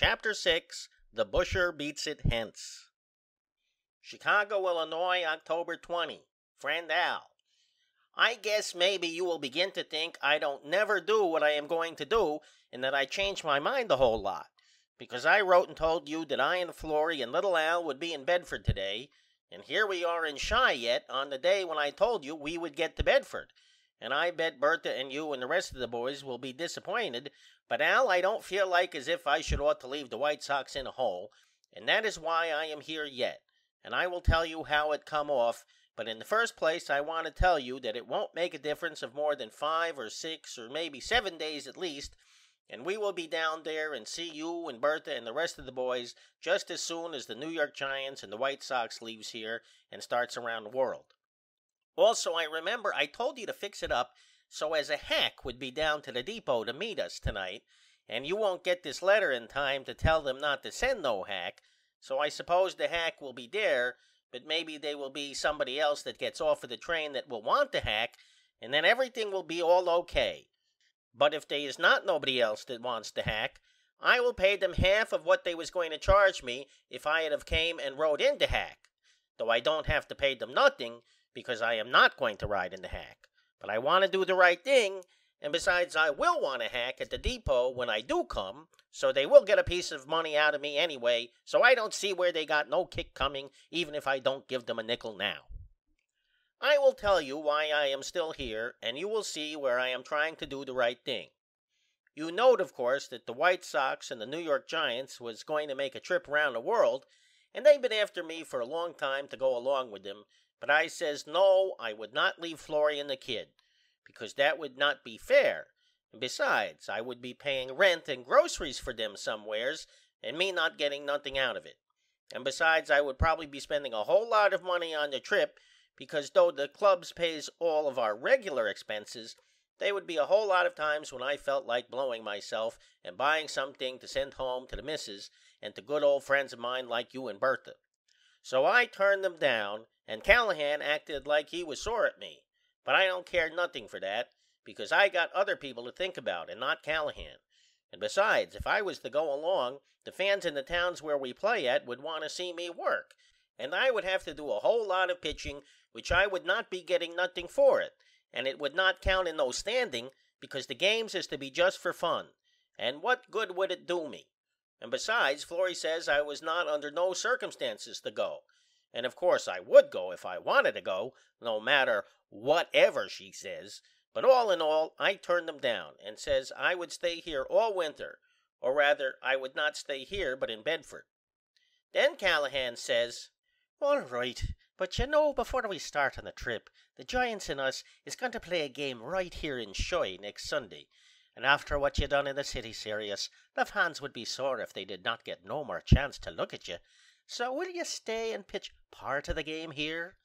Chapter 6 The Busher Beats It Hence. Chicago, Illinois, October 20. FRIEND AL: I guess maybe you will begin to think I don't never do what I am going to do and that I change my mind a whole lot. Because I wrote and told you that I and Florrie and little Al would be in Bedford to day and here we are in Chi yet on the day when I told you we would get to Bedford and I bet Bertha and you and the rest of the boys will be disappointed but Al I don't feel like as if I should ought to leave the White Sox in a hole and that is why I am here yet and I will tell you how it come off but in the first place I want to tell you that it won't make a difference of more than 5 or 6 or maybe 7 days at least and we will be down there and see you and Bertha and the rest of the boys just as soon as the New York Giants and the White Sox leaves here and starts around the world. Also I remember I told you to fix it up so as a hack would be down to the depot to meet us tonight and you won't get this letter in time to tell them not to send no hack so I suppose the hack will be there but maybe they will be somebody else that gets off of the train that will want the hack and then everything will be all O.K. But if they is not nobody else that wants the hack I will pay them half of what they was going to charge me if I had of came and rode in the hack though I don't have to pay them nothing because I am not going to ride in the hack. But I want to do the right thing and besides I will want a hack at the depot when I do come so they will get a piece of money out of me anyway so I don't see where they got no kick coming even if I don't give them a nickel now. I will tell you why I am still here and you will see where I am trying to do the right thing. You knowed of course that the White Sox and the New York Giants was going to make a trip round the world and they've been after me for a long time to go along with them but I says No I would not leave Florrie and the kid because that would not be fair and besides I would be paying rent and groceries for them somewheres and me not getting nothing out of it. And besides I would probably be spending a whole lot of money on the trip because though the clubs pays all of our regular expenses they would be a whole lot of times when I felt like blowing myself and buying something to send home to the missus and to good old friends of mine like you and Bertha. So I turned them down and Callahan acted like he was sore at me. But I don't care nothing for that because I got other people to think about and not Callahan. And besides if I was to go along the fans in the towns where we play at would want to see me work and I would have to do a whole lot of pitching which I would not be getting nothing for it and it would not count in no standing because the games is to be just for fun. And what good would it do me? And besides Florrie says I was not under no circumstances to go and of course I would go if I wanted to go no matter whatever she says. But all in all I turned them down and says I would stay here all winter or rather I would not stay here but in Bedford. Then Callahan says All right but you know before we start on the trip the Giants and us is going to play a game right here in Chi next Sunday. And after what you done in the city serious the fans would be sore if they did not get no more chance to look at you so will you stay and pitch part of the game here?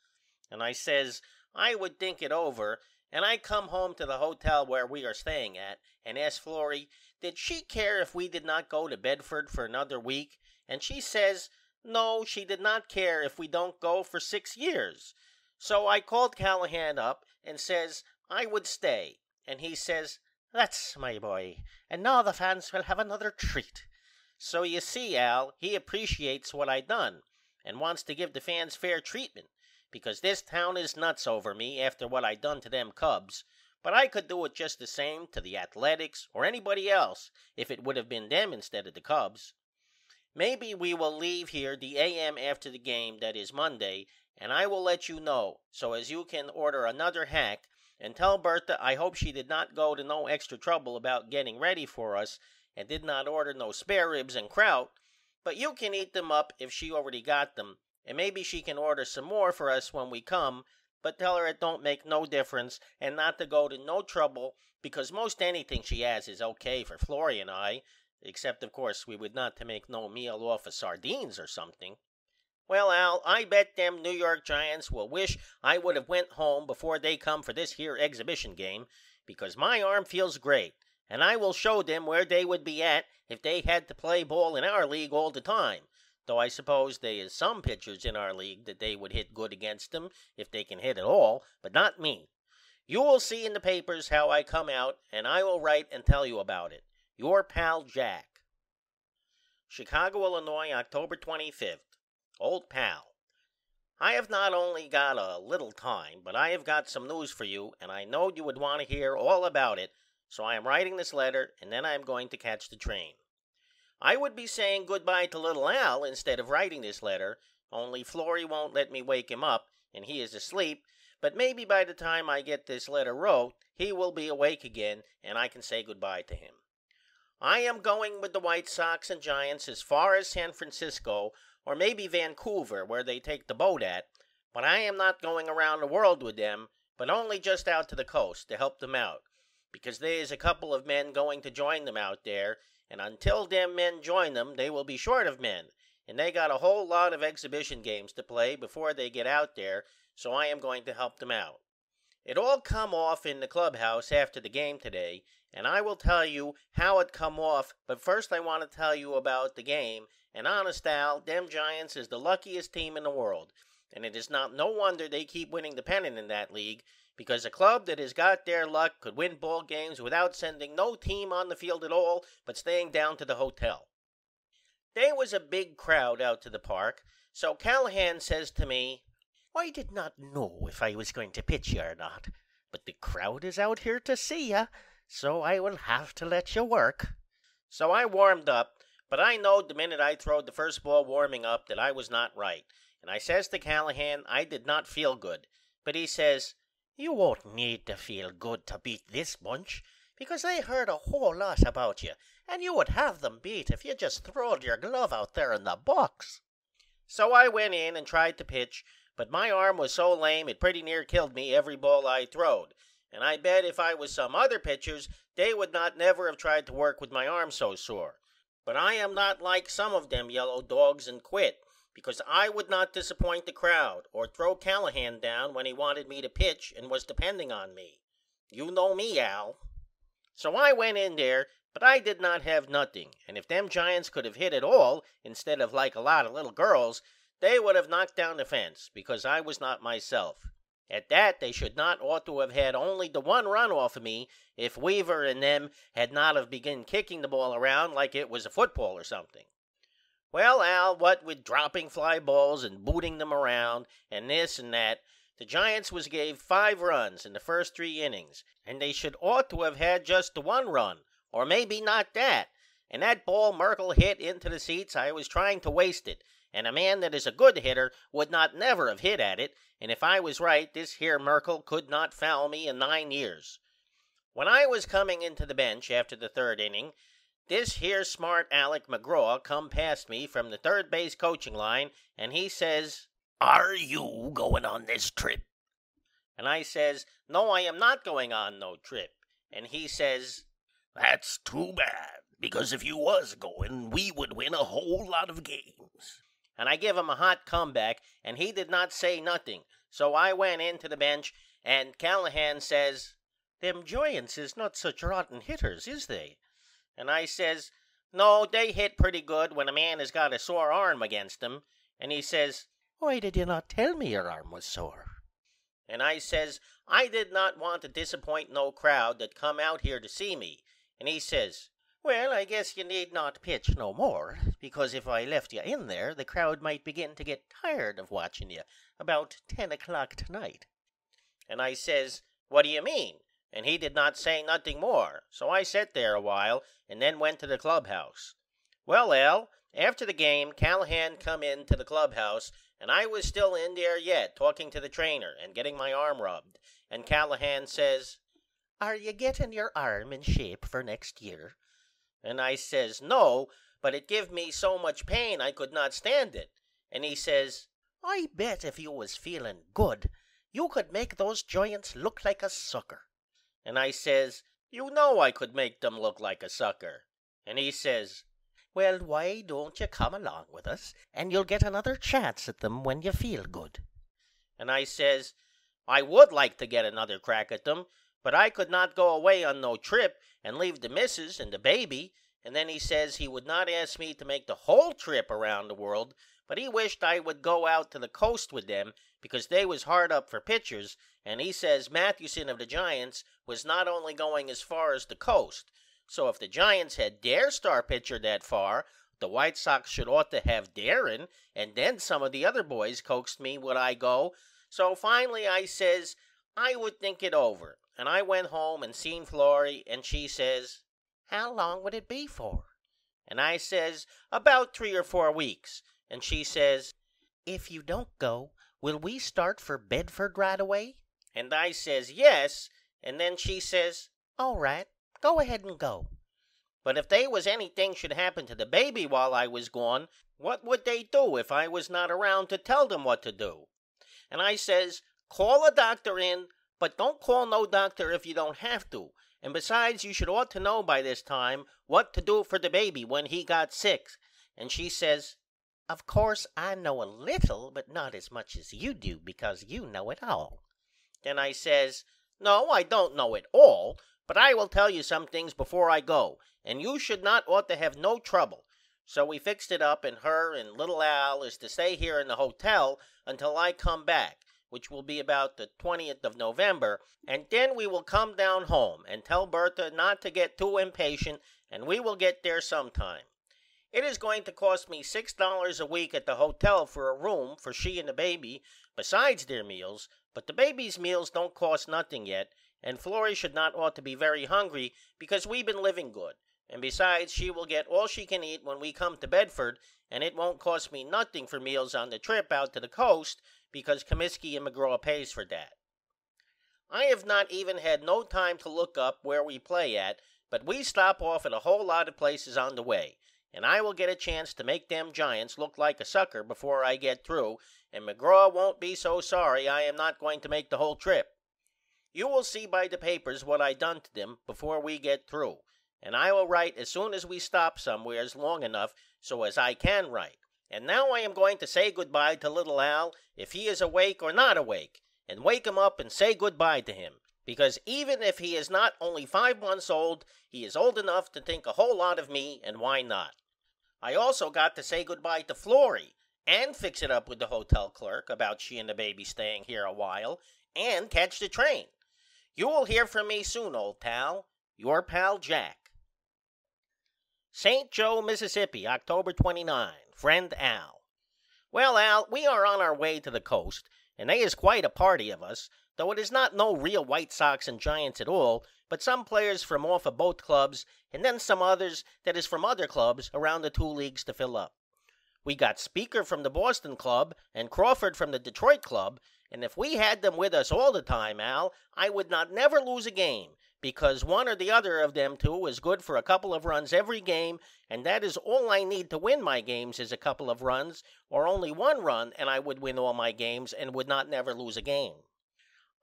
And I says I would think it over and I come home to the hotel where we are staying at and ask Florrie did she care if we did not go to Bedford for another week and she says no she did not care if we don't go for 6 years. So I called Callahan up and says I would stay and he says That's my boy and now the fans will have another treat. So you see Al he appreciates what I done and wants to give the fans fair treatment because this town is nuts over me after what I done to them Cubs but I could do it just the same to the Athletics or anybody else if it would have been them instead of the Cubs. Maybe we will leave here the A.M. after the game that is Monday and I will let you know so as you can order another hack and tell Bertha I hope she did not go to no extra trouble about getting ready for us and did not order no spare ribs and kraut but you can eat them up if she already got them and maybe she can order some more for us when we come but tell her it don't make no difference and not to go to no trouble because most anything she has is O.K. for Florrie and I except of course we would not to make no meal off of sardines or something. Well Al I bet them New York Giants will wish I would have went home before they come for this here exhibition game because my arm feels great and I will show them where they would be at if they had to play ball in our league all the time though I suppose they is some pitchers in our league that they would hit good against them if they can hit at all but not me. You will see in the papers how I come out and I will write and tell you about it. Your pal, JACK. Chicago, Illinois, October 25th. Old pal. I have not only got a little time, but I have got some news for you, and I know you would want to hear all about it, so I am writing this letter, and then I am going to catch the train. I would be saying good bye to little Al instead of writing this letter, only Florrie won't let me wake him up, and he is asleep, but maybe by the time I get this letter wrote, he will be awake again, and I can say good bye to him. I am going with the White Sox and Giants as far as San Francisco or maybe Vancouver, where they take the boat at, but I am not going around the world with them, but only just out to the coast to help them out, because they is a couple of men going to join them out there, and until them men join them they will be short of men, and they got a whole lot of exhibition games to play before they get out there, so I am going to help them out. It all come off in the clubhouse after the game today, and I will tell you how it come off, but first I want to tell you about the game and honest, Al, them Giants is the luckiest team in the world, and it is not no wonder they keep winning the pennant in that league because a club that has got their luck could win ball games without sending no team on the field at all but staying down to the hotel. There was a big crowd out to the park, so Callahan says to me, I did not know if I was going to pitch you or not, but the crowd is out here to see you, so I will have to let you work. So I warmed up but I knowed the minute I throwed the first ball warming up that I was not right, and I says to Callahan I did not feel good. But he says, You won't need to feel good to beat this bunch, because I heard a whole lot about you, and you would have them beat if you just throwed your glove out there in the box. So I went in and tried to pitch, but my arm was so lame it pretty near killed me every ball I throwed, and I bet if I was some other pitchers they would not never have tried to work with my arm so sore. But I am not like some of them yellow dogs and quit, because I would not disappoint the crowd or throw Callahan down when he wanted me to pitch and was depending on me. You know me, Al. So I went in there, but I did not have nothing, and if them Giants could have hit at all, instead of like a lot of little girls, they would have knocked down the fence, because I was not myself. At that they should not ought to have had only the one run off of me if Weaver and them had not of begun kicking the ball around like it was a football or something. Well, Al, what with dropping fly balls and booting them around and this and that, the Giants was gave five runs in the first three innings, and they should ought to have had just the one run, or maybe not that. And that ball Merkle hit into the seats, I was trying to waste it, and a man that is a good hitter would not never have hit at it, and if I was right, this here Merkle could not foul me in nine years. When I was coming into the bench after the third inning, this here smart Alec McGraw come past me from the third base coaching line, and he says, Are you going on this trip? And I says, No, I am not going on no trip. And he says, That's too bad, because if you was going, we would win a whole lot of games and I give him a hot comeback, and he did not say nothing. So I went in to the bench, and Callahan says, Them Giants is not such rotten hitters, is they? And I says, No, they hit pretty good when a man has got a sore arm against. And he says, Why did you not tell me your arm was sore? And I says, I did not want to disappoint no crowd that come out here to see me. And he says, well, I guess you need not pitch no more, because if I left you in there, the crowd might begin to get tired of watching you about ten o'clock tonight. And I says, What do you mean? And he did not say nothing more, so I set there a while and then went to the clubhouse. Well, Al, after the game, Callahan come in to the clubhouse, and I was still in there yet, talking to the trainer and getting my arm rubbed. And Callahan says, Are you getting your arm in shape for next year? And I says, No, but it give me so much pain I could not stand it. And he says, I bet if you was feeling good, you could make those Giants look like a sucker. And I says, You know I could make them look like a sucker. And he says, Well, why don't you come along with us, and you'll get another chance at them when you feel good. And I says, I would like to get another crack at them, but I could not go away on no trip and leave the missus and the baby. And then he says he would not ask me to make the whole trip around the world, but he wished I would go out to the coast with them because they was hard up for pitchers. And he says Mathewson of the Giants was not only going as far as the coast. So if the Giants had their star pitcher that far, the White Sox should ought to have theirn and then some of the other boys coaxed me would I go so finally I says I would think it over and I went home and seen Florrie and she says How long would it be for? And I says About three or four weeks and she says If you don't go will we start for Bedford right away? And I says Yes and then she says All right go ahead and go. But if they was anything should happen to the baby while I was gone what would they do if I was not around to tell them what to do? And I says Call a doctor in but don't call no doctor if you don't have to and besides you should ought to know by this time what to do for the baby when he got sick. And she says Of course I know a little but not as much as you do because you know it all. Then I says No I don't know it all but I will tell you some things before I go and you should not ought to have no trouble. So we fixed it up and her and little Al is to stay here in the hotel until I come back which will be about the 20th of November and then we will come down home and tell Bertha not to get too impatient and we will get there sometime. It is going to cost me $6 a week at the hotel for a room for she and the baby besides their meals but the baby's meals don't cost nothing yet and Florrie should not ought to be very hungry because we've been living good and besides she will get all she can eat when we come to Bedford and it won't cost me nothing for meals on the trip out to the coast because Comiskey and McGraw pays for that. I have not even had no time to look up where we play at but we stop off at a whole lot of places on the way and I will get a chance to make them Giants look like a sucker before I get through and McGraw won't be so sorry I am not going to make the whole trip. You will see by the papers what I done to them before we get through and I will write as soon as we stop somewheres long enough so as I can write. And now I am going to say good bye to little Al if he is awake or not awake and wake him up and say good bye to him because even if he is not only 5 months old he is old enough to think a whole lot of me and why not. I also got to say good bye to Florrie and fix it up with the hotel clerk about she and the baby staying here a while and catch the train. You will hear from me soon old pal. Your pal Jack. St. Joe, Mississippi, October 29. FRIEND AL: Well Al we are on our way to the coast and they is quite a party of us though it is not no real White Sox and Giants at all but some players from off of both clubs and then some others that is from other clubs around the 2 leagues to fill up. We got Speaker from the Boston Club and Crawford from the Detroit Club and if we had them with us all the time Al I would not never lose a game because one or the other of them two is good for a couple of runs every game and that is all I need to win my games is a couple of runs or only one run and I would win all my games and would not never lose a game.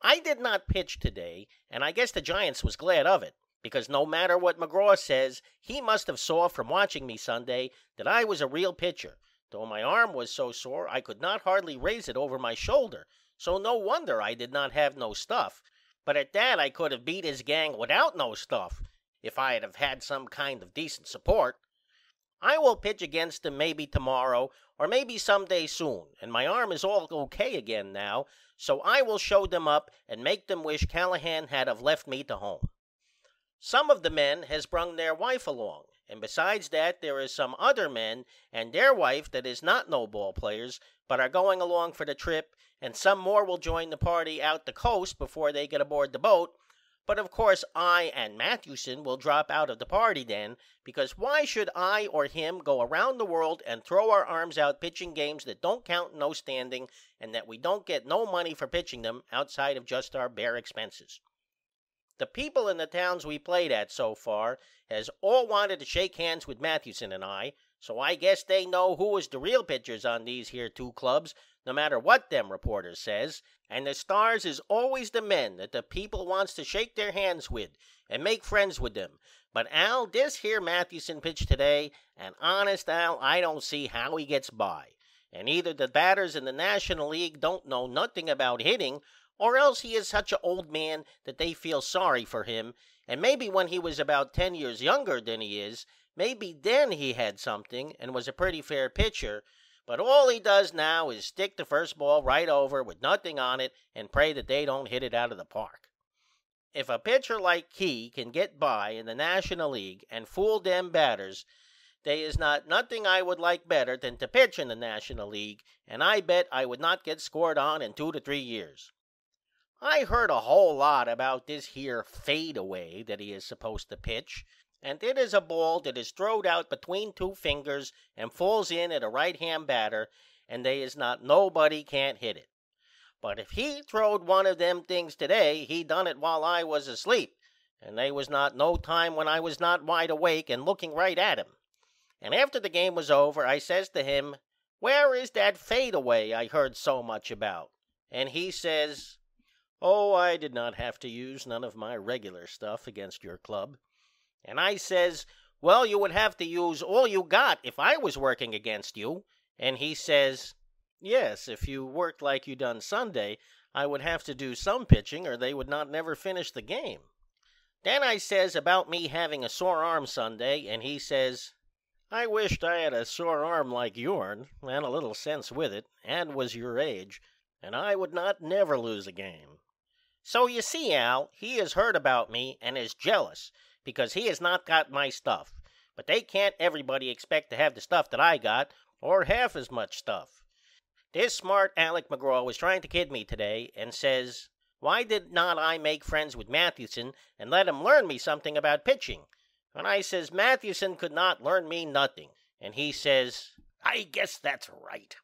I did not pitch today and I guess the Giants was glad of it because no matter what McGraw says he must have saw from watching me Sunday that I was a real pitcher though my arm was so sore I could not hardly raise it over my shoulder so no wonder I did not have no stuff but at that I could of beat his gang without no stuff if I had of had some kind of decent support. I will pitch against him maybe to morrow or maybe some day soon and my arm is all O.K. again now so I will show them up and make them wish Callahan had of left me to home. Some of the men has brung their wife along and besides that there is some other men and their wife that is not no ball players but are going along for the trip and some more will join the party out the coast before they get aboard the boat but of course I and Mathewson will drop out of the party then because why should I or him go around the world and throw our arms out pitching games that don't count no standing and that we don't get no money for pitching them outside of just our bare expenses. The people in the towns we played at so far has all wanted to shake hands with Mathewson and I so I guess they know who is the real pitchers on these here two clubs no matter what them reporters says and the stars is always the men that the people wants to shake their hands with and make friends with them. But Al this here Mathewson pitched today and honest Al I don't see how he gets by. And either the batters in the National League don't know nothing about hitting or else he is such a old man that they feel sorry for him. And maybe when he was about 10 years younger than he is Maybe then he had something and was a pretty fair pitcher but all he does now is stick the first ball right over with nothing on it and pray that they don't hit it out of the park. If a pitcher like Key can get by in the National League and fool them batters they is not nothing I would like better than to pitch in the National League and I bet I would not get scored on in 2 to 3 years. I heard a whole lot about this here fadeaway that he is supposed to pitch and it is a ball that is throwed out between two fingers and falls in at a right hand batter and they is not nobody can't hit it. But if he throwed one of them things today he done it while I was asleep and they was not no time when I was not wide awake and looking right at him. And after the game was over I says to him Where is that fadeaway I heard so much about? And he says Oh I did not have to use none of my regular stuff against your club. And I says Well you would have to use all you got if I was working against you. And he says Yes if you worked like you done Sunday I would have to do some pitching or they would not never finish the game. Then I says about me having a sore arm Sunday and he says I wished I had a sore arm like yourn and a little sense with it and was your age and I would not never lose a game. So you see Al he has heard about me and is jealous because he has not got my stuff but they can't everybody expect to have the stuff that I got or half as much stuff. This smart Alec McGraw was trying to kid me today and says Why did not I make friends with Mathewson and let him learn me something about pitching? And I says Mathewson could not learn me nothing. And he says I guess that's right.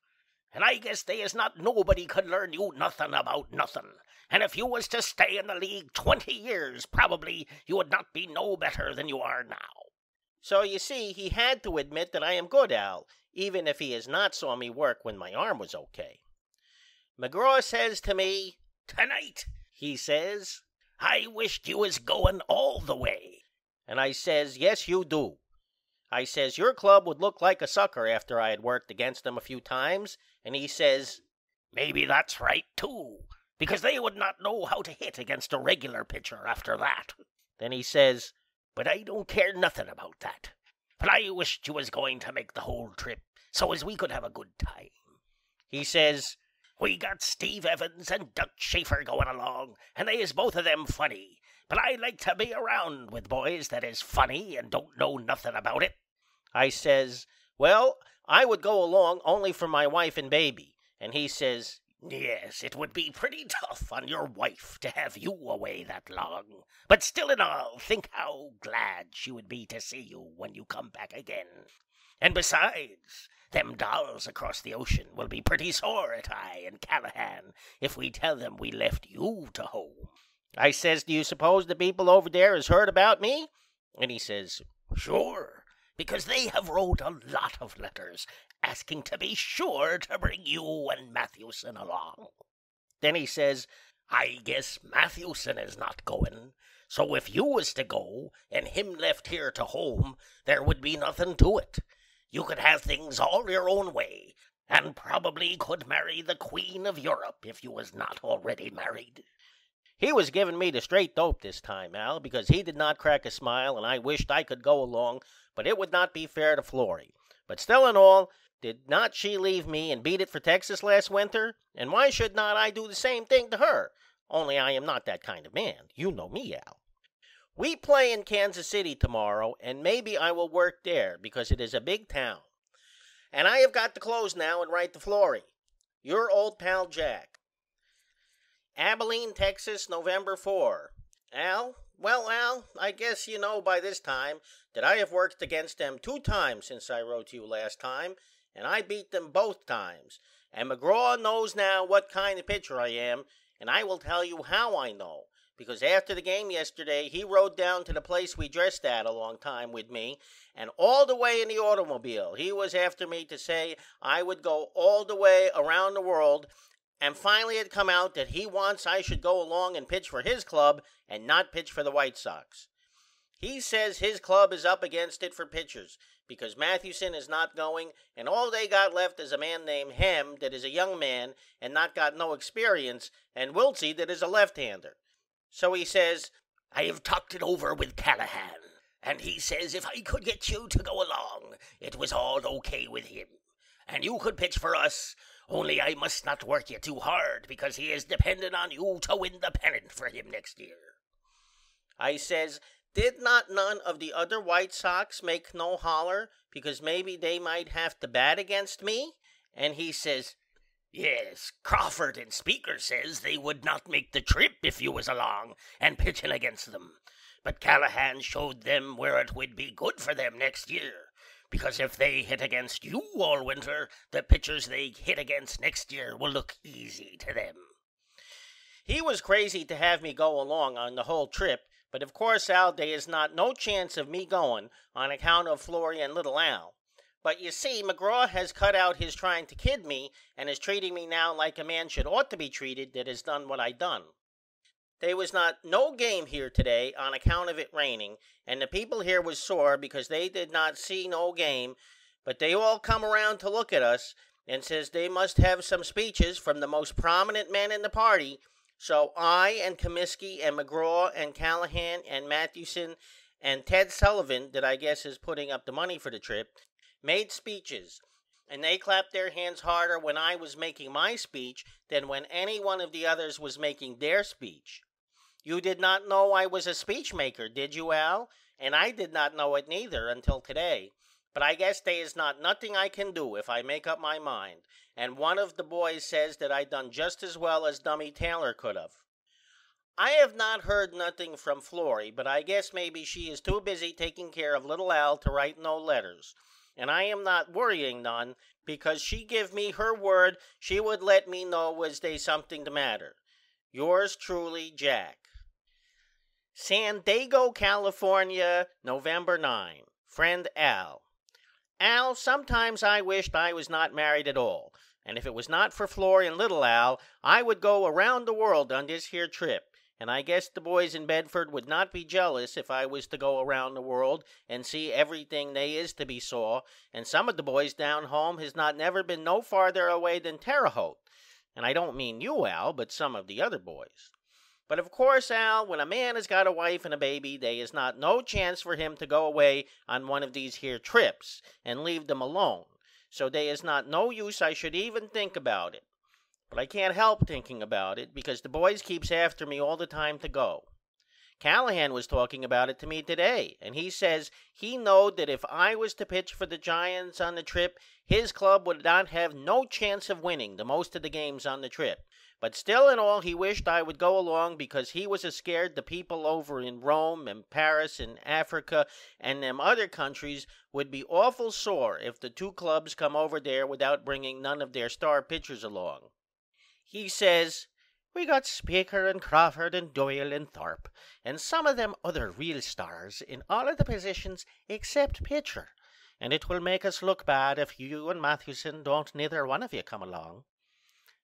And I guess they is not nobody could learn you nothing about nothing. And if you was to stay in the league twenty years, probably you would not be no better than you are now. So you see he had to admit that I am good, Al, even if he has not saw me work when my arm was okay. McGraw says to me, Tonight, he says, I wished you was going all the way. And I says, Yes, you do. I says, Your club would look like a sucker after I had worked against them a few times. And he says, Maybe that's right, too because they would not know how to hit against a regular pitcher after that. Then he says, But I don't care nothing about that. But I wished you was going to make the whole trip so as we could have a good time. He says, We got Steve Evans and Duck Schaefer going along, and they is both of them funny. But I like to be around with boys that is funny and don't know nothing about it. I says, Well, I would go along only for my wife and baby. And he says, Yes, it would be pretty tough on your wife to have you away that long. But still and all, think how glad she would be to see you when you come back again. And besides, them dolls across the ocean will be pretty sore at I and Callahan if we tell them we left you to home. I says, Do you suppose the people over there has heard about me? And he says, Sure, because they have wrote a lot of letters asking to be sure to bring you and Mathewson along. Then he says, I guess Mathewson is not going, so if you was to go and him left here to home, there would be nothing to it. You could have things all your own way, and probably could marry the Queen of Europe if you was not already married. He was giving me the straight dope this time, Al, because he did not crack a smile, and I wished I could go along, but it would not be fair to Florrie. But still and all, did not she leave me and beat it for Texas last winter? And why should not I do the same thing to her? Only I am not that kind of man. You know me, Al. We play in Kansas City tomorrow, and maybe I will work there because it is a big town. And I have got to close now and write to Florrie. Your old pal Jack. Abilene, Texas, November 4. Al, well, Al, I guess you know by this time that I have worked against them two times since I wrote to you last time, and I beat them both times. And McGraw knows now what kind of pitcher I am, and I will tell you how I know. Because after the game yesterday, he rode down to the place we dressed at a long time with me, and all the way in the automobile, he was after me to say I would go all the way around the world. And finally, it come out that he wants I should go along and pitch for his club and not pitch for the White Sox. He says his club is up against it for pitchers because Mathewson is not going, and all they got left is a man named Hearn that is a young man and not got no experience, and Wiltse that is a left hander. So he says, I have talked it over with Callahan, and he says if I could get you to go along, it was all okay with him. And you could pitch for us, only I must not work you too hard because he is dependent on you to win the pennant for him next year. I says, Did not none of the other White Sox make no holler because maybe they might have to bat against me? And he says, Yes, Crawford and Speaker says they would not make the trip if you was along and pitching against them. But Callahan showed them where it would be good for them next year. Because if they hit against you all winter, the pitchers they hit against next year will look easy to them. He was crazy to have me go along on the whole trip, but of course, Al, they is not no chance of me going on account of Florrie and little Al. But you see, McGraw has cut out his trying to kid me and is treating me now like a man should ought to be treated that has done what I done. They was not no game here today on account of it raining, and the people here was sore because they did not see no game, but they all come around to look at us and says they must have some speeches from the most prominent men in the party. So I and Comiskey and McGraw and Callahan and Mathewson and Ted Sullivan, that I guess is putting up the money for the trip, made speeches, and they clapped their hands harder when I was making my speech than when any one of the others was making their speech. You did not know I was a speech maker, did you, Al? And I did not know it neither until today. But I guess they is not nothing I can do if I make up my mind. And one of the boys says that I done just as well as Dummy Taylor could have. I have not heard nothing from Florrie, but I guess maybe she is too busy taking care of little Al to write no letters and I am not worrying none because she give me her word she would let me know was they something the matter. Yours truly, Jack. San Diego, California, November 9. Friend Al. Al, sometimes I wished I was not married at all, and if it was not for Florrie and little Al, I would go around the world on this here trip and I guess the boys in Bedford would not be jealous if I was to go around the world and see everything they is to be saw, and some of the boys down home has not never been no farther away than Terre Haute, and I don't mean you, Al, but some of the other boys. But of course, Al, when a man has got a wife and a baby, they is not no chance for him to go away on one of these here trips and leave them alone. So they is not no use I should even think about it. But I can't help thinking about it because the boys keeps after me all the time to go. Callahan was talking about it to me today and he says he knowed that if I was to pitch for the Giants on the trip his club would not have no chance of winning the most of the games on the trip. But still and all he wished I would go along because he was a scared the people over in Rome and Paris and Africa and them other countries would be awful sore if the two clubs come over there without bringing none of their star pitchers along. He says, We got Speaker and Crawford and Doyle and Thorpe and some of them other real stars in all of the positions except pitcher, and it will make us look bad if you and Mathewson don't neither one of you come along.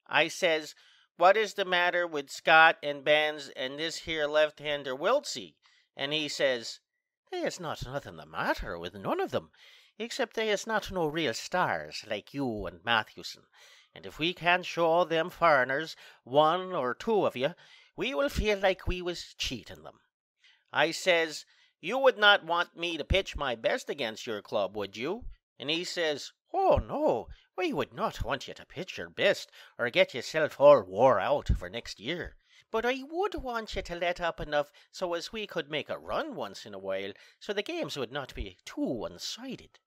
I says, What is the matter with Scott and Benz and this here left hander Wiltse? And he says, is not nothing the matter with none of them, except they is not no real stars like you and Mathewson and if we can't show them foreigners one or two of you, we will feel like we was cheating them. I says, You would not want me to pitch my best against your club, would you? And he says, Oh, no, we would not want you to pitch your best or get yourself all wore out for next year. But I would want you to let up enough so as we could make a run once in a while so the games would not be too one sided.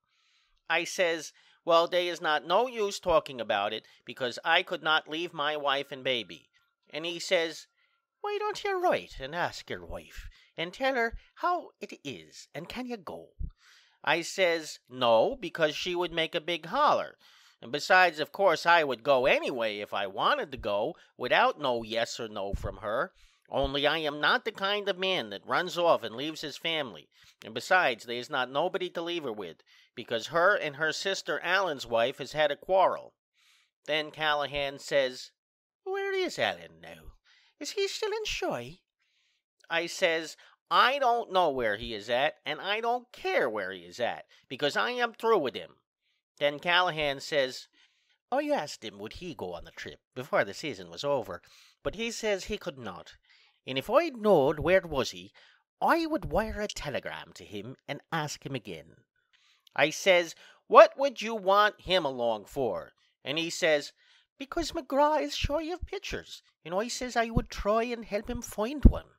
I says, well, they is not no use talking about it because I could not leave my wife and baby. And he says, Why don't you write and ask your wife and tell her how it is and can you go? I says, No, because she would make a big holler. And besides, of course, I would go anyway if I wanted to go without no yes or no from her. Only I am not the kind of man that runs off and leaves his family. And besides, there is not nobody to leave her with because her and her sister Allen's wife has had a quarrel. Then Callahan says, Where is Allen now? Is he still in Chi? I says, I don't know where he is at, and I don't care where he is at, because I am through with him. Then Callahan says, oh, I asked him would he go on the trip before the season was over, but he says he could not. And if I'd knowed where was he, I would wire a telegram to him and ask him again. I says, What would you want him along for? And he says, Because McGraw is shy of pitchers, and I says I would try and help him find one.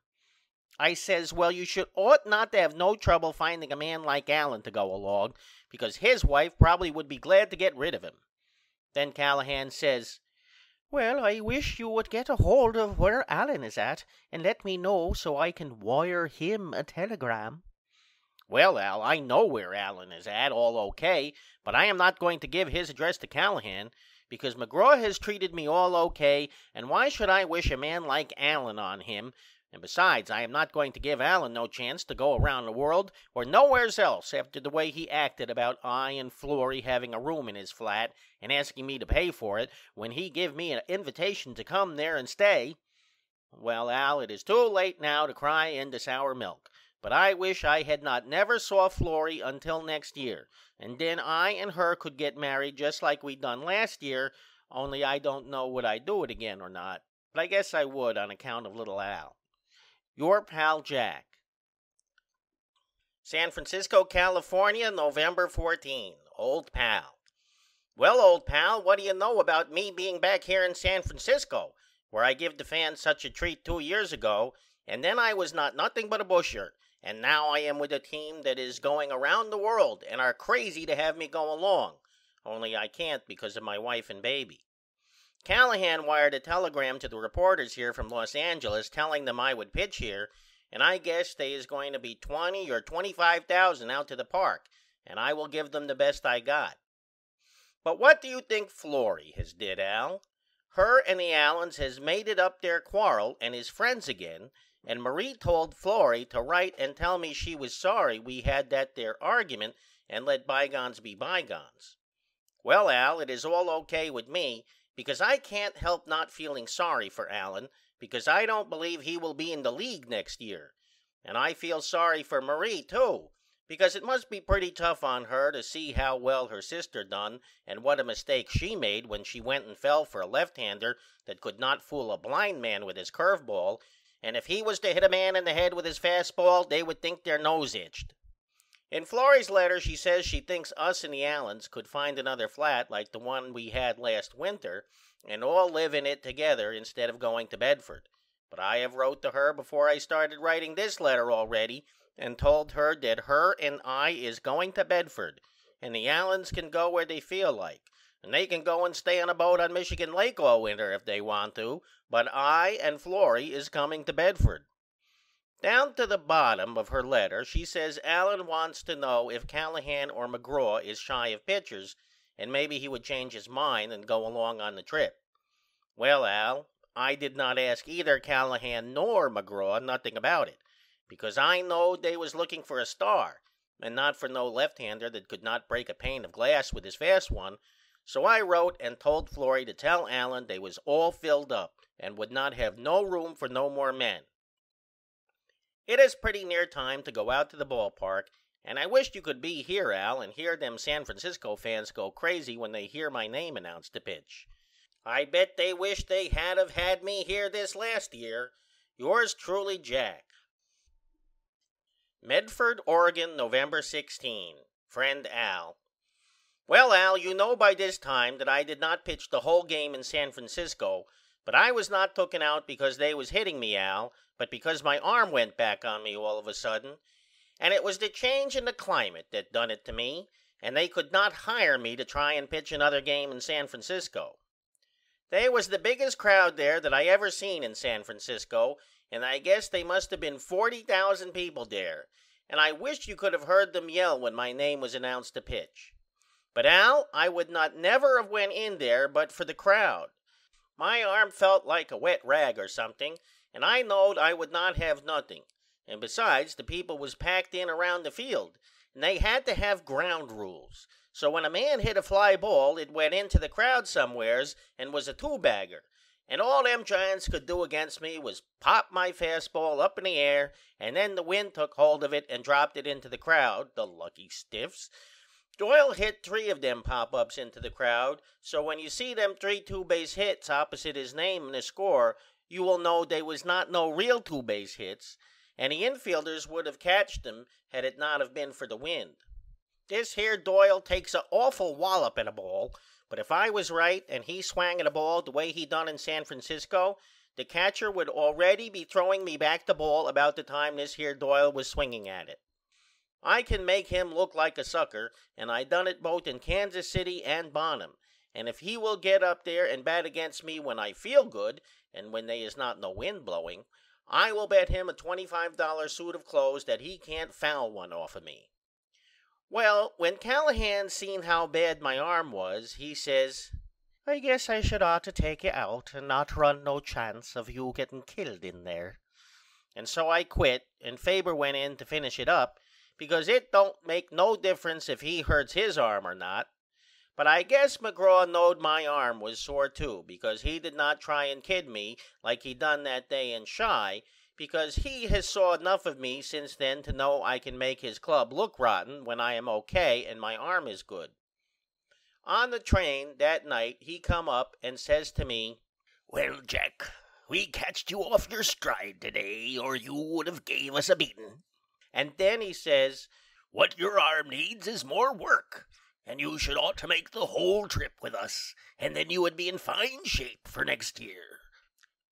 I says, Well, you should ought not to have no trouble finding a man like Allen to go along because his wife probably would be glad to get rid of him. Then Callahan says, Well, I wish you would get a hold of where Allen is at and let me know so I can wire him a telegram. Well, Al, I know where Allen is at, all O.K., but I am not going to give his address to Callahan because McGraw has treated me all O.K., and why should I wish a man like Allen on him? And besides, I am not going to give Allen no chance to go around the world or nowheres else after the way he acted about I and Florrie having a room in his flat and asking me to pay for it when he give me an invitation to come there and stay. Well, Al, it is too late now to cry into sour milk. But I wish I had not never saw Florrie until next year and then I and her could get married just like we done last year only I don't know would I do it again or not but I guess I would on account of little Al. Your pal Jack. San Francisco, California, November 14. Old pal. Well, old pal, what do you know about me being back here in San Francisco where I give the fans such a treat two years ago and then I was not nothing but a busher and now I am with a team that is going around the world and are crazy to have me go along. Only I can't because of my wife and baby. Callahan wired a telegram to the reporters here from Los Angeles telling them I would pitch here and I guess they is going to be 20 or 25,000 out to the park and I will give them the best I got. But what do you think Florrie has did, Al? Her and the Allens has made it up their quarrel and is friends again and Marie told Florrie to write and tell me she was sorry we had that there argument and let bygones be bygones. Well Al it is all O.K. with me because I can't help not feeling sorry for Allen because I don't believe he will be in the league next year. And I feel sorry for Marie too because it must be pretty tough on her to see how well her sister done and what a mistake she made when she went and fell for a left hander that could not fool a blind man with his curve ball and if he was to hit a man in the head with his fastball they would think their nose itched. In Florrie's letter she says she thinks us and the Allens could find another flat like the one we had last winter and all live in it together instead of going to Bedford. But I have wrote to her before I started writing this letter already and told her that her and I is going to Bedford and the Allens can go where they feel like and they can go and stay on a boat on Michigan Lake all winter if they want to but I and Florrie is coming to Bedford. Down to the bottom of her letter she says Allen wants to know if Callahan or McGraw is shy of pitchers and maybe he would change his mind and go along on the trip. Well Al I did not ask either Callahan nor McGraw nothing about it because I knowed they was looking for a star and not for no left hander that could not break a pane of glass with his fast one so I wrote and told Florrie to tell Allen they was all filled up and would not have no room for no more men. It is pretty near time to go out to the ballpark and I wished you could be here Al and hear them San Francisco fans go crazy when they hear my name announced to pitch. I bet they wish they had of had me here this last year. Yours truly Jack. Medford, Oregon, November 16. Friend Al. Well Al you know by this time that I did not pitch the whole game in San Francisco but I was not tooken out because they was hitting me Al but because my arm went back on me all of a sudden and it was the change in the climate that done it to me and they could not hire me to try and pitch another game in San Francisco. They was the biggest crowd there that I ever seen in San Francisco and I guess they must have been 40,000 people there and I wish you could have heard them yell when my name was announced to pitch. But Al I would not never have went in there but for the crowd. My arm felt like a wet rag or something and I knowed I would not have nothing. And besides the people was packed in around the field and they had to have ground rules. So when a man hit a fly ball it went into the crowd somewheres and was a two bagger and all them Giants could do against me was pop my fastball up in the air and then the wind took hold of it and dropped it into the crowd the lucky stiffs. Doyle hit three of them pop ups into the crowd so when you see them three two base hits opposite his name in the score you will know they was not no real two base hits and the infielders would of catched them had it not of been for the wind. This here Doyle takes a awful wallop at a ball but if I was right and he swang at a ball the way he done in San Francisco the catcher would already be throwing me back the ball about the time this here Doyle was swinging at it. I can make him look like a sucker, and I done it both in Kansas City and Bonham. And if he will get up there and bat against me when I feel good, and when they is not no wind blowing, I will bet him a $25 suit of clothes that he can't foul one off of me. Well, when Callahan seen how bad my arm was, he says, I guess I should ought to take you out and not run no chance of you getting killed in there. And so I quit, and Faber went in to finish it up, because it don't make no difference if he hurts his arm or not. But I guess McGraw knowed my arm was sore too, because he did not try and kid me like he done that day in Chi, because he has saw enough of me since then to know I can make his club look rotten when I am O.K. and my arm is good. On the train that night he come up and says to me, Well, Jack, we catched you off your stride today, or you would have gave us a beating. And then he says, What your arm needs is more work, and you should ought to make the whole trip with us, and then you would be in fine shape for next year.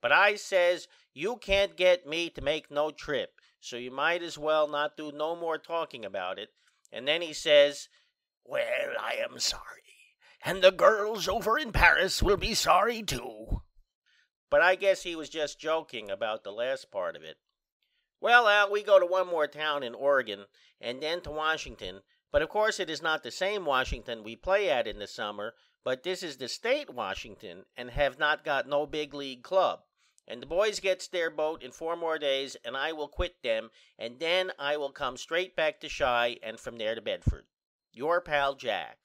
But I says, You can't get me to make no trip, so you might as well not do no more talking about it. And then he says, Well, I am sorry and the girls over in Paris will be sorry too. But I guess he was just joking about the last part of it. Well, Al, we go to one more town in Oregon and then to Washington. But of course, it is not the same Washington we play at in the summer, but this is the state Washington and have not got no big league club. And the boys gets their boat in four more days, and I will quit them, and then I will come straight back to Chi and from there to Bedford. Your pal Jack.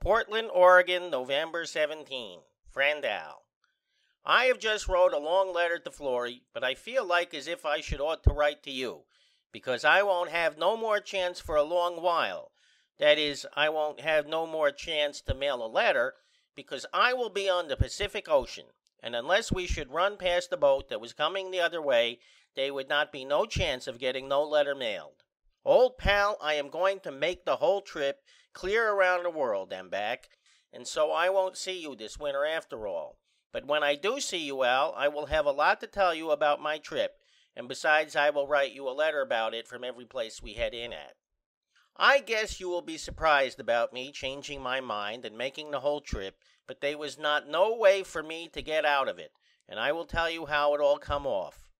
Portland, Oregon, November 17. Friend Al. I have just wrote a long letter to Florrie, but I feel like as if I should ought to write to you, because I won't have no more chance for a long while. That is, I won't have no more chance to mail a letter, because I will be on the Pacific Ocean, and unless we should run past the boat that was coming the other way, there would not be no chance of getting no letter mailed. Old pal, I am going to make the whole trip clear around the world and back, and so I won't see you this winter after all. But when I do see you, Al, I will have a lot to tell you about my trip, and besides, I will write you a letter about it from every place we head in at. I guess you will be surprised about me changing my mind and making the whole trip, but they was not no way for me to get out of it, and I will tell you how it all come off.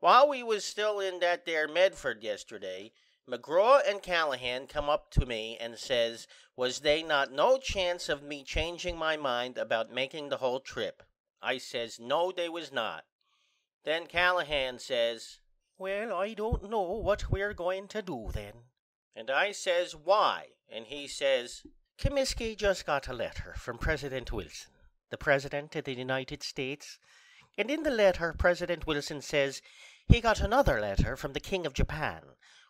While we was still in that there Medford yesterday, McGraw and Callahan come up to me and says was they not no chance of me changing my mind about making the whole trip. I says No they was not. Then Callahan says Well I don't know what we're going to do then. And I says Why? And he says Comiskey just got a letter from President Wilson, the President of the United States, and in the letter President Wilson says he got another letter from the King of Japan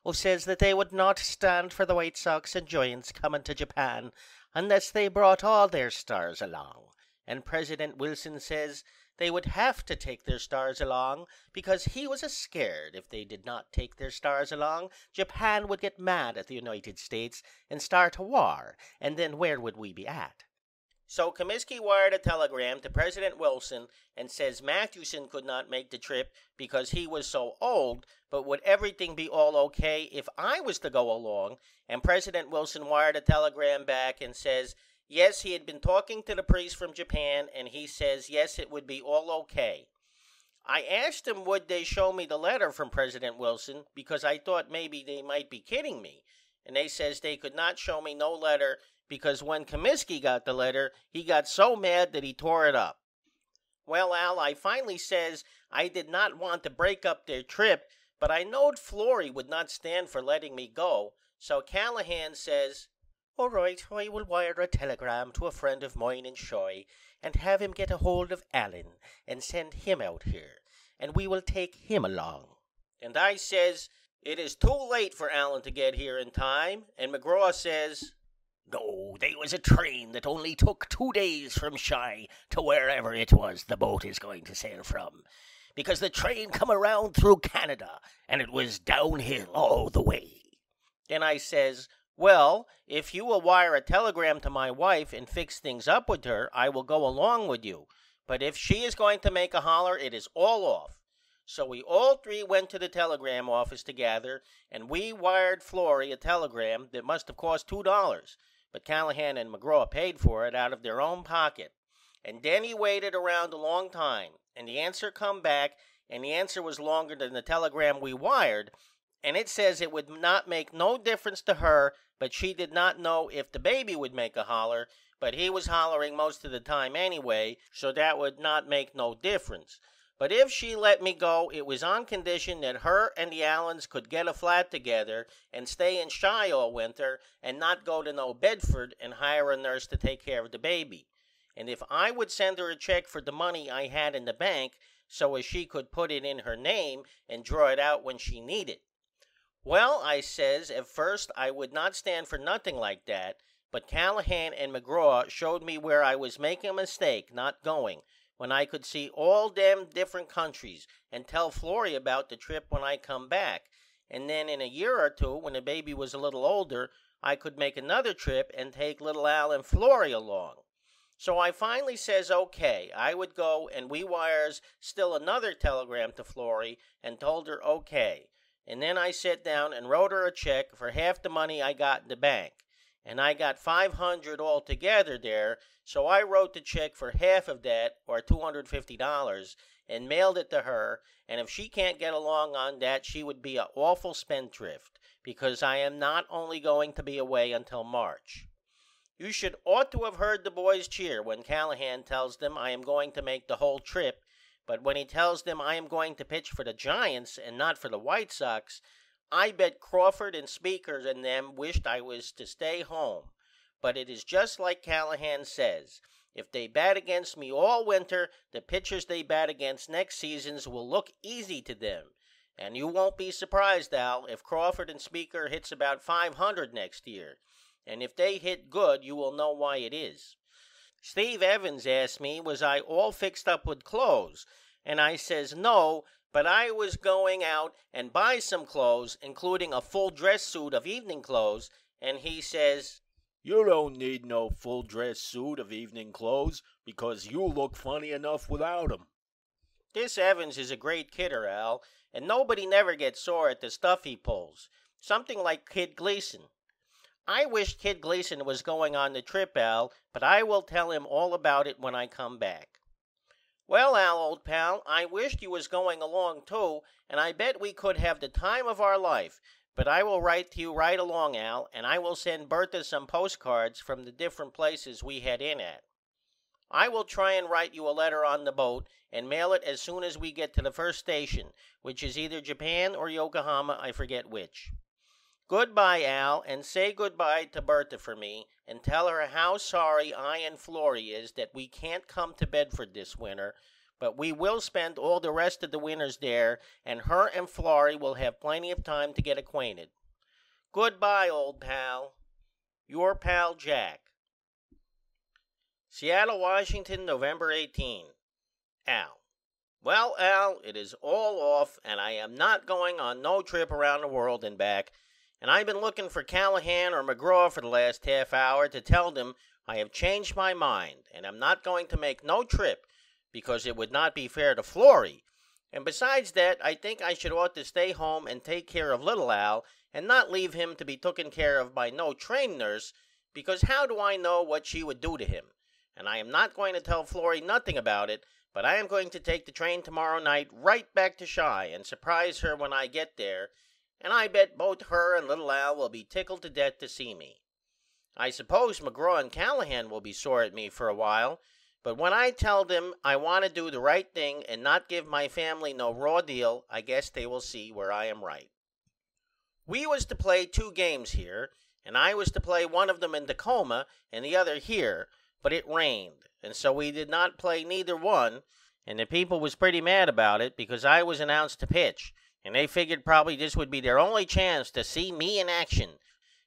who says that they would not stand for the White Sox and Giants coming to Japan unless they brought all their stars along. And President Wilson says they would have to take their stars along because he was a scared if they did not take their stars along, Japan would get mad at the United States and start a war, and then where would we be at? So Comiskey wired a telegram to President Wilson and says Mathewson could not make the trip because he was so old, but would everything be all okay if I was to go along? And President Wilson wired a telegram back and says, yes, he had been talking to the priest from Japan, and he says, yes, it would be all okay. I asked him would they show me the letter from President Wilson because I thought maybe they might be kidding me. And they says they could not show me no letter because when Comiskey got the letter, he got so mad that he tore it up. Well, Al, I finally says I did not want to break up their trip, but I knowed Florrie would not stand for letting me go, so Callahan says, All right, I will wire a telegram to a friend of mine in Chi and have him get a hold of Allen and send him out here, and we will take him along. And I says, It is too late for Allen to get here in time, and McGraw says, no, they was a train that only took two days from Chi to wherever it was the boat is going to sail from, because the train come around through Canada, and it was downhill all the way. Then I says, Well, if you will wire a telegram to my wife and fix things up with her, I will go along with you. but if she is going to make a holler it is all off. So we all three went to the telegram office together and we wired Florrie a telegram that must have cost $2 but Callahan and McGraw paid for it out of their own pocket. And then he waited around a long time and the answer come back and the answer was longer than the telegram we wired and it says it would not make no difference to her but she did not know if the baby would make a holler but he was hollering most of the time anyway so that would not make no difference. But if she let me go it was on condition that her and the Allens could get a flat together and stay in Chi all winter and not go to no Bedford and hire a nurse to take care of the baby. And if I would send her a check for the money I had in the bank so as she could put it in her name and draw it out when she needed. Well, I says, at first I would not stand for nothing like that but Callahan and McGraw showed me where I was making a mistake not going when I could see all them different countries and tell Florrie about the trip when I come back and then in a year or two when the baby was a little older I could make another trip and take little Al and Florrie along. So I finally says okay I would go and we wires still another telegram to Florrie and told her okay and then I set down and wrote her a check for half the money I got in the bank and I got 500 altogether there so I wrote the check for half of that or $250 and mailed it to her and if she can't get along on that she would be a awful spendthrift because I am not only going to be away until March. You should ought to have heard the boys cheer when Callahan tells them I am going to make the whole trip but when he tells them I am going to pitch for the Giants and not for the White Sox I bet Crawford and Speakers and them wished I was to stay home. But it is just like Callahan says. If they bat against me all winter the pitchers they bat against next seasons will look easy to them. And you won't be surprised Al if Crawford and Speaker hits about 500 next year. And if they hit good you will know why it is. Steve Evans asked me was I all fixed up with clothes and I says No but I was going out and buy some clothes including a full dress suit of evening clothes and he says You don't need no full dress suit of evening clothes because you look funny enough without 'em. This Evans is a great kidder Al and nobody never gets sore at the stuff he pulls. Something like Kid Gleason. I wish Kid Gleason was going on the trip Al but I will tell him all about it when I come back. Well Al old pal I wished you was going along too and I bet we could have the time of our life but I will write to you right along Al and I will send Bertha some postcards from the different places we had in at. I will try and write you a letter on the boat and mail it as soon as we get to the first station which is either Japan or Yokohama I forget which. Good by Al and say good by to Bertha for me and tell her how sorry I and Florrie is that we can't come to Bedford this winter but we will spend all the rest of the winters there and her and Florrie will have plenty of time to get acquainted. Good by old pal. Your pal, Jack. Seattle, Washington, November 18. AL. Well Al it is all off and I am not going on no trip around the world and back and I've been looking for Callahan or McGraw for the last half hour to tell them I have changed my mind and am not going to make no trip because it would not be fair to Florrie and besides that I think I should ought to stay home and take care of little Al and not leave him to be taken care of by no trained nurse because how do I know what she would do to him? And I am not going to tell Florrie nothing about it but I am going to take the train tomorrow night right back to Chi and surprise her when I get there and I bet both her and little Al will be tickled to death to see me. I suppose McGraw and Callahan will be sore at me for a while but when I tell them I want to do the right thing and not give my family no raw deal I guess they will see where I am right. We was to play two games here and I was to play one of them in Tacoma and the other here but it rained and so we did not play neither one and the people was pretty mad about it because I was announced to pitch and they figured probably this would be their only chance to see me in action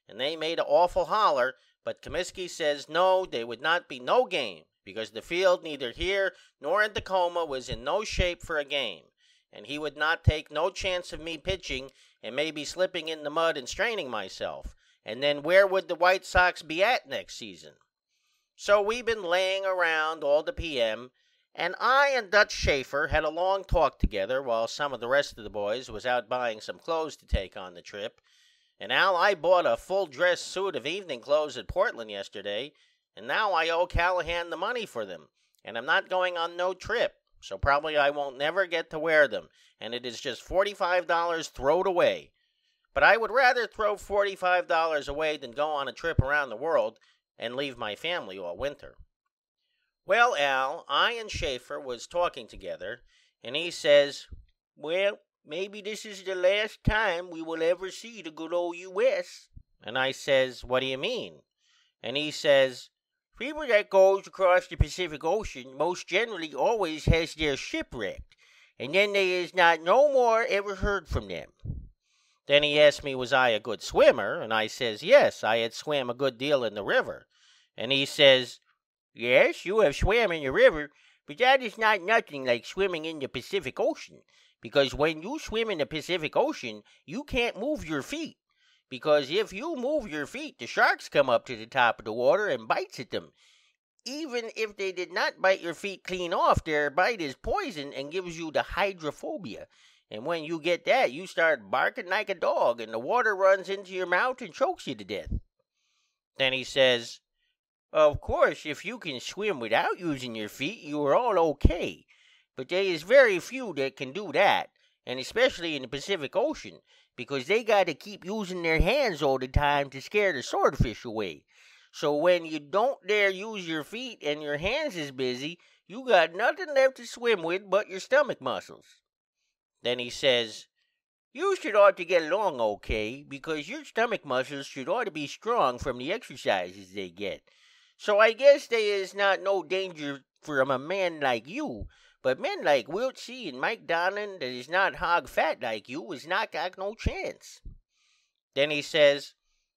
and they made a awful holler but Comiskey says no they would not be no game because the field neither here nor in Tacoma was in no shape for a game and he would not take no chance of me pitching and maybe slipping in the mud and straining myself and then where would the White Sox be at next season? So we been laying around all the P.M. And I and Dutch Schaefer had a long talk together while some of the rest of the boys was out buying some clothes to take on the trip. And Al I bought a full dress suit of evening clothes at Portland yesterday and now I owe Callahan the money for them and I'm not going on no trip so probably I won't never get to wear them and it is just $45 throwed away. But I would rather throw $45 away than go on a trip around the world and leave my family all winter. Well, Al, I and Schaefer was talking together, and he says, Well, maybe this is the last time we will ever see the good old U.S. And I says, What do you mean? And he says, People that goes across the Pacific Ocean most generally always has their shipwrecked, and then they is not no more ever heard from them. Then he asked me was I a good swimmer, and I says yes, I had swam a good deal in the river. And he says, Yes, you have swam in the river, but that is not nothing like swimming in the Pacific Ocean, because when you swim in the Pacific Ocean, you can't move your feet. Because if you move your feet, the sharks come up to the top of the water and bites at them. Even if they did not bite your feet clean off, their bite is poison and gives you the hydrophobia. And when you get that, you start barking like a dog, and the water runs into your mouth and chokes you to death. Then he says, of course, if you can swim without using your feet, you are all okay. But there is very few that can do that, and especially in the Pacific Ocean, because they got to keep using their hands all the time to scare the swordfish away. So when you don't dare use your feet and your hands is busy, you got nothing left to swim with but your stomach muscles. Then he says, You should ought to get along okay, because your stomach muscles should ought to be strong from the exercises they get. So I guess there is not no danger from a man like you, but men like Wiltse and Mike Donlin that is not hog fat like you is not got no chance. Then he says,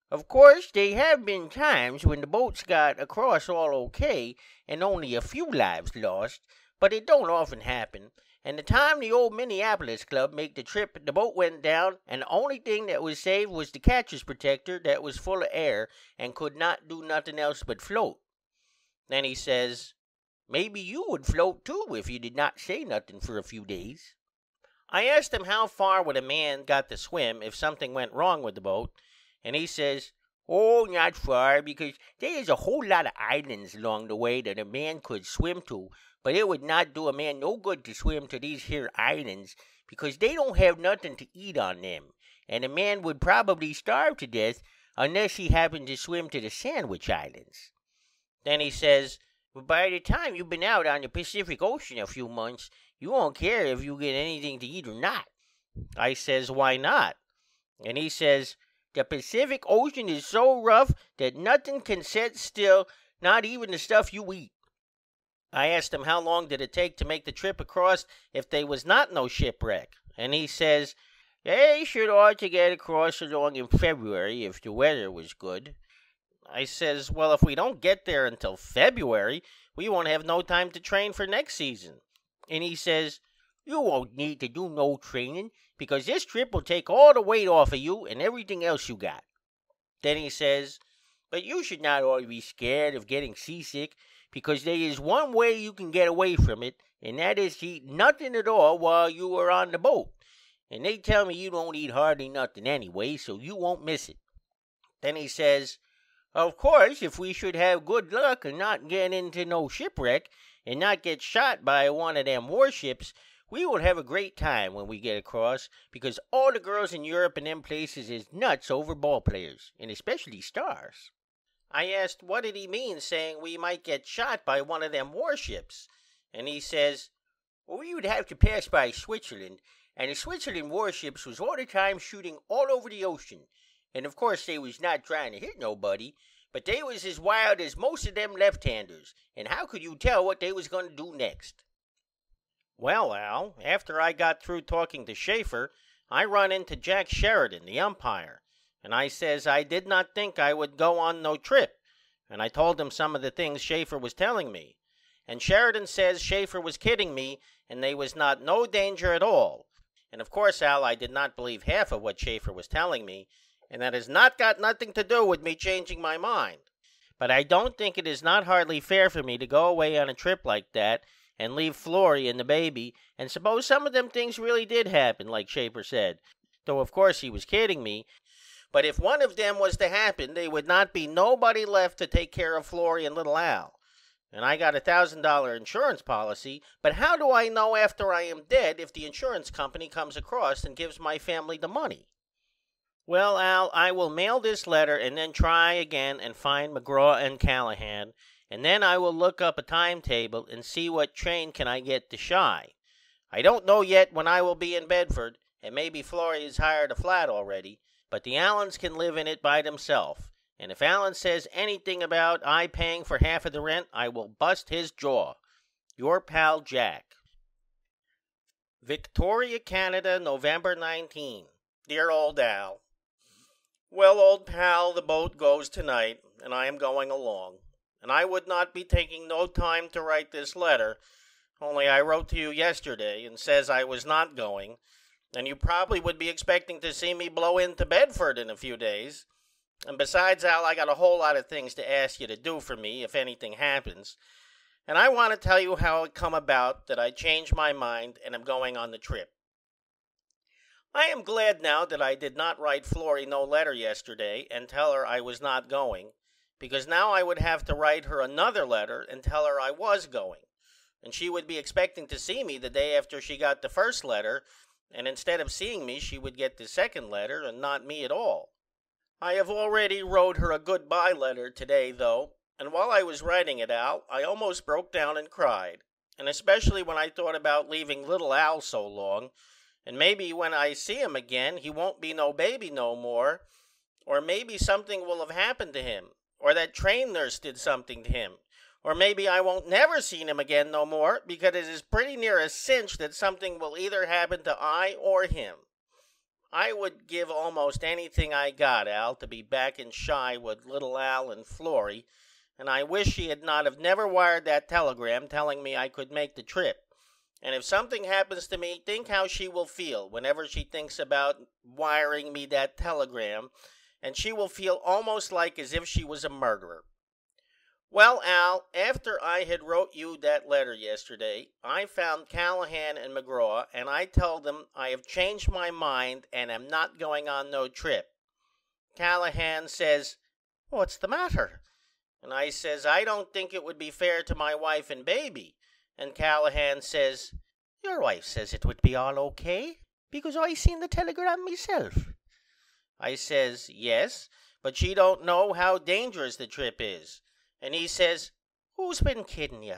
Of course, there have been times when the boats got across all okay and only a few lives lost, but it don't often happen. And the time the old Minneapolis club made the trip, the boat went down, and the only thing that was saved was the catcher's protector that was full of air and could not do nothing else but float. Then he says, Maybe you would float too if you did not say nothing for a few days. I asked him how far would a man got to swim if something went wrong with the boat, and he says, Oh, not far, because there is a whole lot of islands along the way that a man could swim to but it would not do a man no good to swim to these here islands because they don't have nothing to eat on them, and a man would probably starve to death unless he happened to swim to the Sandwich Islands. Then he says, but by the time you've been out on the Pacific Ocean a few months, you won't care if you get anything to eat or not. I says, why not? And he says, the Pacific Ocean is so rough that nothing can set still, not even the stuff you eat. I asked him how long did it take to make the trip across if they was not no shipwreck, and he says they should ought to get across along in February if the weather was good. I says, well, if we don't get there until February, we won't have no time to train for next season. And he says, you won't need to do no training because this trip will take all the weight off of you and everything else you got. Then he says, but you should not ought to be scared of getting seasick because there is one way you can get away from it, and that is to eat nothing at all while you are on the boat. And they tell me you don't eat hardly nothing anyway, so you won't miss it. Then he says, Of course, if we should have good luck and not get into no shipwreck and not get shot by one of them warships, we will have a great time when we get across because all the girls in Europe and them places is nuts over ball players, and especially stars. I asked what did he mean saying we might get shot by one of them warships, and he says, well, we would have to pass by Switzerland, and the Switzerland warships was all the time shooting all over the ocean, and of course they was not trying to hit nobody, but they was as wild as most of them left-handers, and how could you tell what they was going to do next? Well, Al, after I got through talking to Schaefer, I run into Jack Sheridan, the umpire, and I says I did not think I would go on no trip, and I told him some of the things Schaefer was telling me. And Sheridan says Schaefer was kidding me and they was not no danger at all. And of course, Al, I did not believe half of what Schaefer was telling me, and that has not got nothing to do with me changing my mind. But I don't think it is not hardly fair for me to go away on a trip like that and leave Florrie and the baby, and suppose some of them things really did happen, like Schaefer said, though of course he was kidding me. But if one of them was to happen, they would not be nobody left to take care of Florrie and little Al. And I got a thousand dollar insurance policy, but how do I know after I am dead if the insurance company comes across and gives my family the money? Well, Al, I will mail this letter and then try again and find McGraw and Callahan, and then I will look up a timetable and see what train can I get to Chi. I don't know yet when I will be in Bedford, and maybe Florrie has hired a flat already, but the Allens can live in it by themselves. And if Allen says anything about I paying for half of the rent, I will bust his jaw. Your pal Jack. Victoria, Canada, November 19. Dear old Al. Well, old pal, the boat goes tonight, and I am going along. And I would not be taking no time to write this letter, only I wrote to you yesterday and says I was not going, and you probably would be expecting to see me blow into Bedford in a few days. And besides, Al, I got a whole lot of things to ask you to do for me if anything happens. And I want to tell you how it come about that I changed my mind and am going on the trip. I am glad now that I did not write Florrie no letter yesterday and tell her I was not going, because now I would have to write her another letter and tell her I was going, and she would be expecting to see me the day after she got the first letter, and instead of seeing me she would get the second letter and not me at all. I have already wrote her a goodbye letter today, though, and while I was writing it out, I almost broke down and cried, and especially when I thought about leaving little Al so long and maybe when I see him again, he won't be no baby no more. Or maybe something will have happened to him. Or that train nurse did something to him. Or maybe I won't never see him again no more because it is pretty near a cinch that something will either happen to I or him. I would give almost anything I got, Al, to be back in Chi with little Al and Florrie, and I wish she had not have never wired that telegram telling me I could make the trip. And if something happens to me, think how she will feel whenever she thinks about wiring me that telegram, and she will feel almost like as if she was a murderer. Well, Al, after I had wrote you that letter yesterday, I found Callahan and McGraw, and I told them I have changed my mind and am not going on no trip. Callahan says, What's the matter? And I says, I don't think it would be fair to my wife and baby. And Callahan says, Your wife says it would be all okay because I seen the telegram myself. I says, Yes, but she don't know how dangerous the trip is. And he says, Who's been kidding you?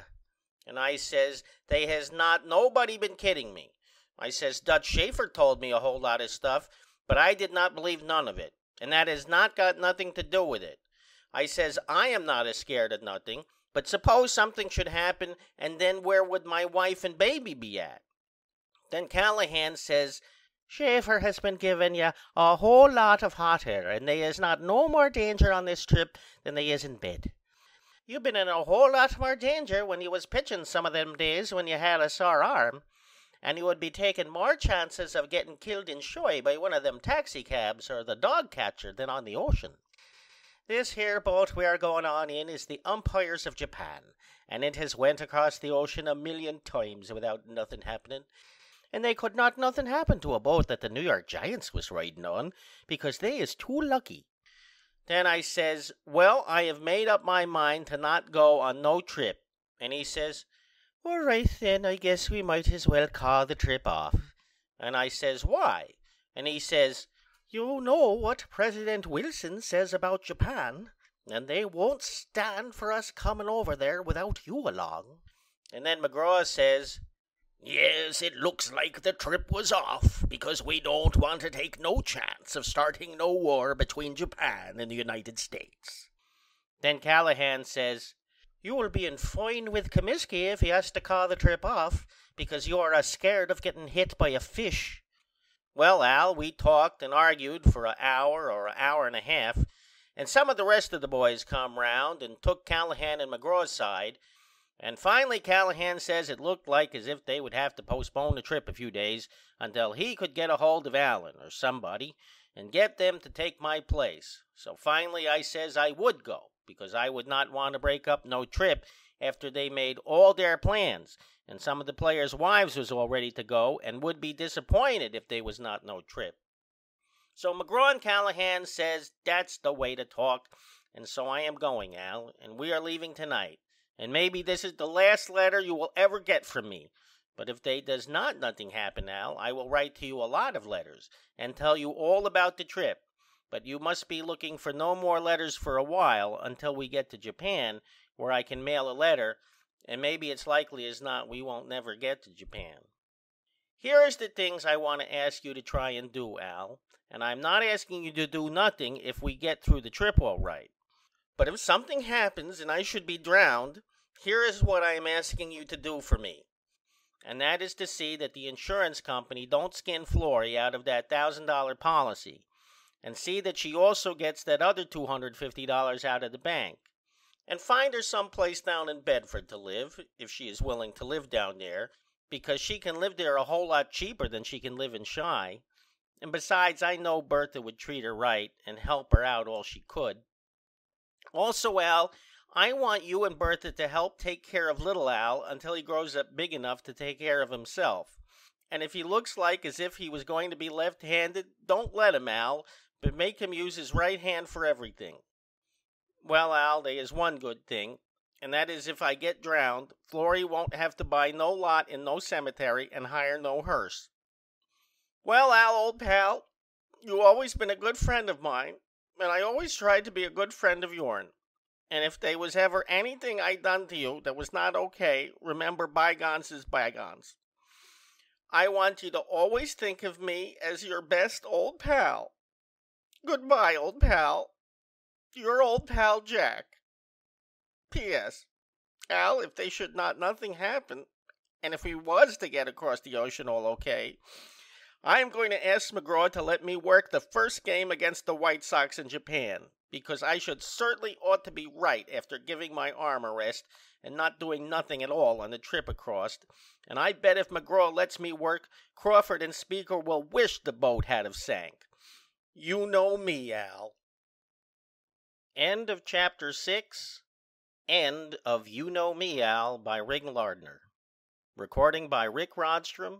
And I says, They has not nobody been kidding me. I says, Dutch Schaefer told me a whole lot of stuff, but I did not believe none of it. And that has not got nothing to do with it. I says, I am not as scared of nothing. But suppose something should happen, and then where would my wife and baby be at? Then Callahan says, Schaefer has been giving you a whole lot of hot air, and there is not no more danger on this trip than there is in bed. You've been in a whole lot more danger when you was pitching some of them days when you had a sore arm, and you would be taking more chances of getting killed in Chi by one of them taxicabs or the dog catcher than on the ocean. This here boat we are going on in is the Empress of Japan, and it has went across the ocean a million times without nothing happening. And they could not nothing happen to a boat that the New York Giants was riding on, because they is too lucky. Then I says, Well, I have made up my mind to not go on no trip. And he says, All right, then I guess we might as well call the trip off. And I says, Why? And he says, you know what President Wilson says about Japan, and they won't stand for us coming over there without you along. And then McGraw says, Yes, it looks like the trip was off because we don't want to take no chance of starting no war between Japan and the United States. Then Callahan says, You will be in fine with Comiskey if he has to call the trip off because you are a scared of getting hit by a fish. Well, Al, we talked and argued for an hour or an hour and a half, and some of the rest of the boys come round and took Callahan and McGraw's side, and finally Callahan says it looked like as if they would have to postpone the trip a few days until he could get a hold of Allen or somebody and get them to take my place. So finally I says I would go because I would not want to break up no trip after they made all their plans and some of the players' wives was all ready to go and would be disappointed if they was not no trip. So McGraw and Callahan says that's the way to talk and so I am going Al and we are leaving tonight and maybe this is the last letter you will ever get from me but if they does not nothing happen Al I will write to you a lot of letters and tell you all about the trip but you must be looking for no more letters for a while until we get to Japan where I can mail a letter and maybe it's likely as not we won't never get to Japan. Here is the things I want to ask you to try and do Al and I'm not asking you to do nothing if we get through the trip all right. But if something happens and I should be drowned, here is what I am asking you to do for me. And that is to see that the insurance company don't skin Florrie out of that $1,000 policy and see that she also gets that other $250 out of the bank. And find her some place down in Bedford to live, if she is willing to live down there, because she can live there a whole lot cheaper than she can live in Chi. And besides, I know Bertha would treat her right and help her out all she could. Also, Al, I want you and Bertha to help take care of little Al until he grows up big enough to take care of himself. And if he looks like as if he was going to be left handed, don't let him, Al, but make him use his right hand for everything. Well, Al, there is one good thing, and that is if I get drowned, Florrie won't have to buy no lot in no cemetery and hire no hearse. Well, Al, old pal, you always been a good friend of mine, and I always tried to be a good friend of yourn. And if they was ever anything I done to you that was not okay, remember bygones is bygones. I want you to always think of me as your best old pal. Goodbye, old pal. Your old pal Jack. P.S. Al, if they should not nothing happen, and if we was to get across the ocean all okay, I am going to ask McGraw to let me work the first game against the White Sox in Japan because I should certainly ought to be right after giving my arm a rest and not doing nothing at all on the trip across. And I bet if McGraw lets me work, Crawford and Speaker will wish the boat had have sank. You know me, Al. End of chapter six. End of You Know Me, Al by Ring Lardner. Recording by Rick Rodstrom,